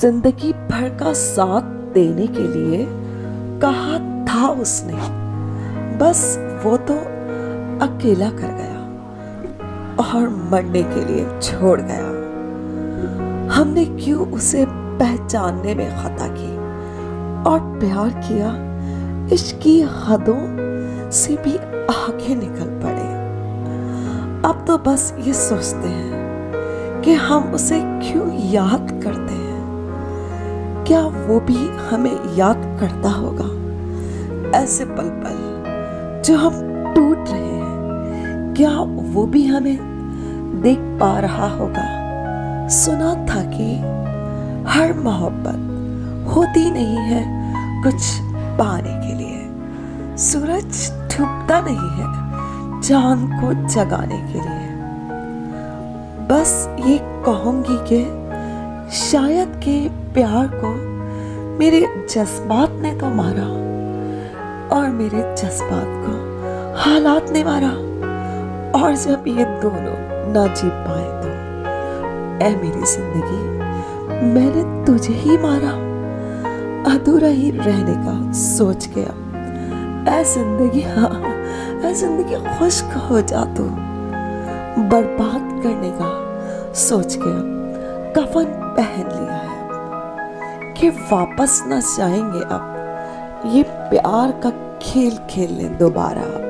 ज़िंदगी भर का साथ देने के लिए कहा था उसने। बस वो तो अकेला कर गया और मरने के लिए छोड़ गया। हमने क्यों उसे पहचानने में खता की और प्यार किया? इश्क की हदों से भी आगे निकल पड़े। अब तो बस ये सोचते हैं कि हम उसे क्यों याद करते हैं? क्या वो भी हमें याद करता होगा? ऐसे पल पल जो हम टूट रहे हैं, क्या वो भी हमें देख पा रहा होगा? सुना था कि हर मोहब्बत होती नहीं है कुछ पाने के लिए। सूरज डूबता नहीं है चाँद को जगाने के लिए। बस ये कहूँगी कि शायद के प्यार को मेरे जज्बात ने तो मारा और मेरे जज्बात को हालात ने मारा। और जब ये दोनों ना जी पाए तो ऐ मेरी ज़िंदगी, मैंने तुझे ही मारा। अधूरा ही रहने का सोच अब ऐ ज़िंदगी हाँ ऐ ज़िंदगी खुश्क हो जा तू। बर्बाद करने का सोच अब कफन पहन लिया है कि वापस ना जाएँगे अब। ये प्यार का खेल खेल लें दोबारा।